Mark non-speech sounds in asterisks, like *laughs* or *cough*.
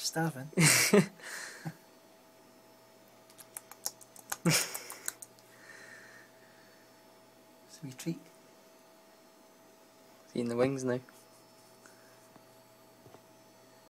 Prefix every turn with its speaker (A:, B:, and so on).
A: starving. *laughs* Sweet treat.
B: Seeing the wings now.